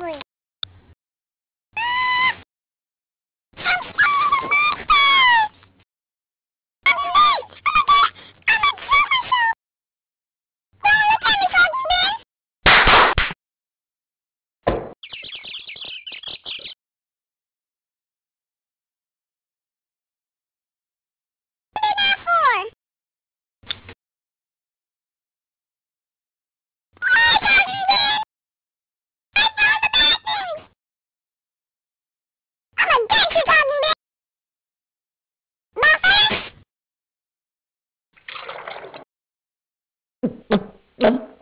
Wait. Mm-hmm.